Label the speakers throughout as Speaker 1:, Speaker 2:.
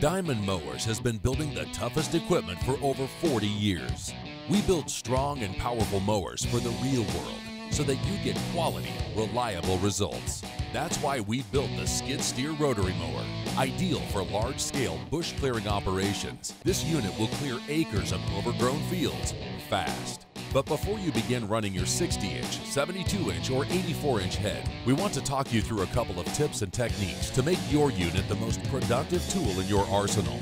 Speaker 1: Diamond Mowers has been building the toughest equipment for over 40 years. We build strong and powerful mowers for the real world so that you get quality, reliable results. That's why we built the skid steer rotary mower, ideal for large scale bush clearing operations. This unit will clear acres of overgrown fields fast. But before you begin running your 60 inch, 72 inch, or 84 inch head, we want to talk you through a couple of tips and techniques to make your unit the most productive tool in your arsenal.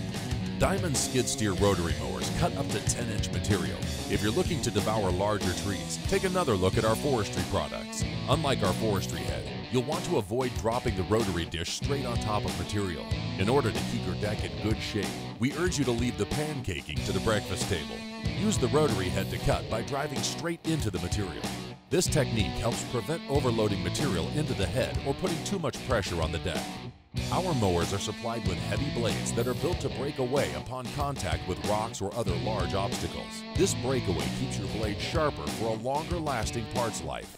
Speaker 1: Diamond skid steer rotary mowers cut up to 10 inch material. If you're looking to devour larger trees, take another look at our forestry products. Unlike our forestry head, you'll want to avoid dropping the rotary dish straight on top of material. In order to keep your deck in good shape, we urge you to leave the pancaking to the breakfast table. Use the rotary head to cut by driving straight into the material. This technique helps prevent overloading material into the head or putting too much pressure on the deck. Our mowers are supplied with heavy blades that are built to break away upon contact with rocks or other large obstacles. This breakaway keeps your blade sharper for a longer lasting parts life.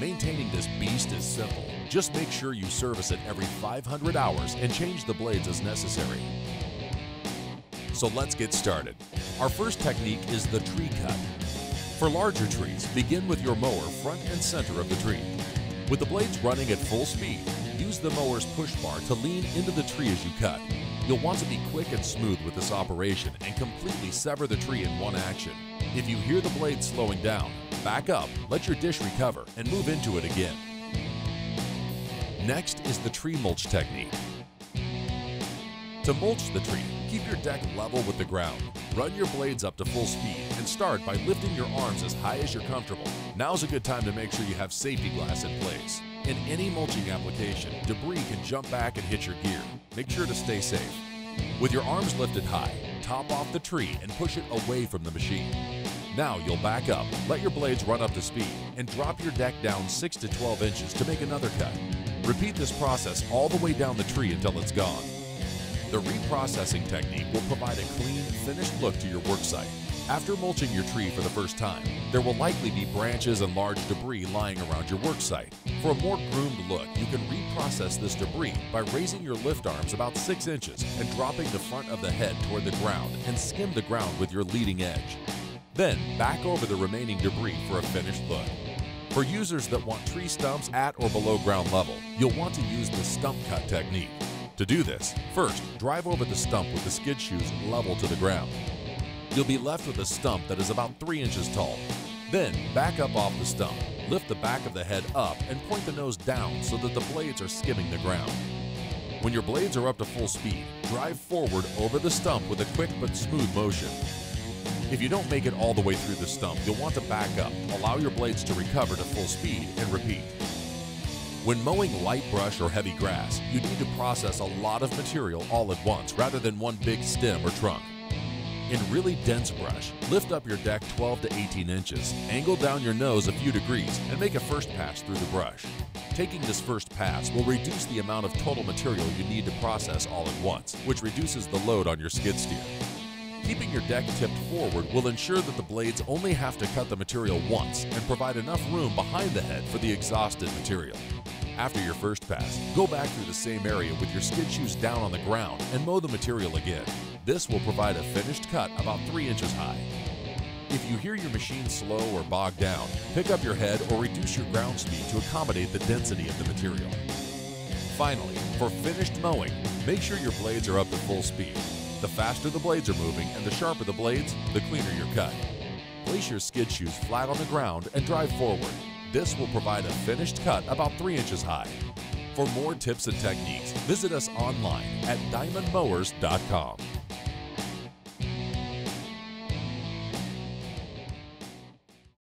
Speaker 1: Maintaining this beast is simple. Just make sure you service it every 500 hours and change the blades as necessary. So let's get started. Our first technique is the tree cut. For larger trees, begin with your mower front and center of the tree. With the blades running at full speed, use the mower's push bar to lean into the tree as you cut. You'll want to be quick and smooth with this operation and completely sever the tree in one action. If you hear the blade slowing down, back up, let your dish recover, and move into it again. Next is the tree mulch technique. To mulch the tree, keep your deck level with the ground. Run your blades up to full speed and start by lifting your arms as high as you're comfortable. Now's a good time to make sure you have safety glass in place. In any mulching application, debris can jump back and hit your gear. Make sure to stay safe. With your arms lifted high, top off the tree and push it away from the machine. Now you'll back up, let your blades run up to speed, and drop your deck down 6 to 12 inches to make another cut. Repeat this process all the way down the tree until it's gone. The reprocessing technique will provide a clean, finished look to your worksite. After mulching your tree for the first time, there will likely be branches and large debris lying around your worksite. For a more groomed look, you can reprocess this debris by raising your lift arms about 6 inches and dropping the front of the head toward the ground and skim the ground with your leading edge. Then back over the remaining debris for a finished look. For users that want tree stumps at or below ground level, you'll want to use the stump cut technique. To do this, first, drive over the stump with the skid shoes level to the ground. You'll be left with a stump that is about 3 inches tall. Then, back up off the stump, lift the back of the head up and point the nose down so that the blades are skimming the ground. When your blades are up to full speed, drive forward over the stump with a quick but smooth motion. If you don't make it all the way through the stump, you'll want to back up, allow your blades to recover to full speed, and repeat. When mowing light brush or heavy grass, you need to process a lot of material all at once rather than one big stem or trunk. In really dense brush, lift up your deck 12 to 18 inches, angle down your nose a few degrees, and make a first pass through the brush. Taking this first pass will reduce the amount of total material you need to process all at once, which reduces the load on your skid steer. Keeping your deck tipped forward will ensure that the blades only have to cut the material once and provide enough room behind the head for the exhausted material. After your first pass, go back through the same area with your skid shoes down on the ground and mow the material again. This will provide a finished cut about 3 inches high. If you hear your machine slow or bog down, pick up your head or reduce your ground speed to accommodate the density of the material. Finally, for finished mowing, make sure your blades are up to full speed. The faster the blades are moving and the sharper the blades, the cleaner your cut. Place your skid shoes flat on the ground and drive forward. This will provide a finished cut about 3 inches high. For more tips and techniques, visit us online at diamondmowers.com.